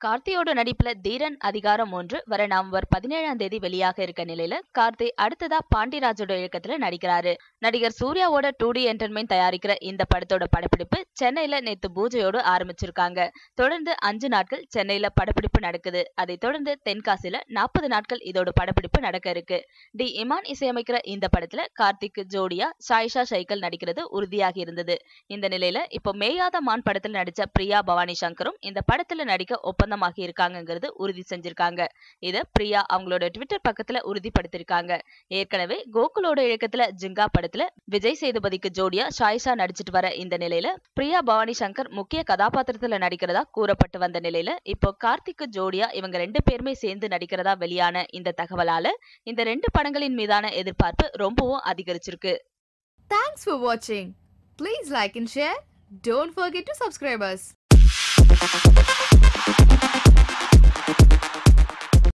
கார்த்தியோட நடிப்புல தீரன் அதிகாரம் ஒன்று வர நவம்பர் பதினேழாம் தேதி வெளியாக இருக்க நிலையில கார்த்தி அடுத்ததா பாண்டிராஜோட இயக்கத்துல நடிக்கிறாரு. நடிகர் சூர்யாவோட டூ டி என்டர்மெண்ட் தயாரிக்கிற இந்த படத்தோட படப்பிடிப்பு சென்னையில நேத்து பூஜையோடு ஆரம்பிச்சிருக்காங்க. தொடர்ந்து அஞ்சு நாட்கள் சென்னையில படப்பிடிப்பு நடக்குது. அதை தொடர்ந்து தென்காசியில நாற்பது நாட்கள் இதோட படப்பிடிப்பு நடக்க இருக்கு. டி இமான் இசையமைக்கிற இந்த படத்துல கார்த்திக்கு ஜோடியா சாயிஷா சைக்கல் நடிக்கிறது உறுதியாகி இருந்தது. இந்த நிலையில இப்போ மேயாத மான் படத்துல நடிச்ச பிரியா பவானி சங்கரும் இந்த படத்துல நடிக்க ஒப்பந்தமாகி இருக்காங்கிறது உறுதி செஞ்சிருக்காங்க இத பிரியா அவங்களோட ட்விட்டர் பக்கத்துல உறுதிப்படுத்திருக்காங்க ஏற்கனவே கோகுலோட இயக்கத்துல ஜிங்கா படத்துல விஜய் சேதுபதிக்கு ஜோடியா ஷாயிஷா நடிச்சிட்டு வர இந்த நிலையில பிரியா பவானி சங்கர் முக்கிய கதாபாத்திரத்துல நடிக்கிறதா கூறப்பட்டு வந்த நிலையில இப்போ கார்த்திக்கு ஜோடியா இவங்க ரெண்டு பேருமே சேர்ந்து நடிக்கிறதா வெளியான இந்த தகவலால இந்த ரெண்டு படங்களின் மீதான எதிர்பார்ப்பு ரொம்பவும் அதிகரிச்சிருக்கு thanks for please like like share share. Don't to subscribers subscribe. Música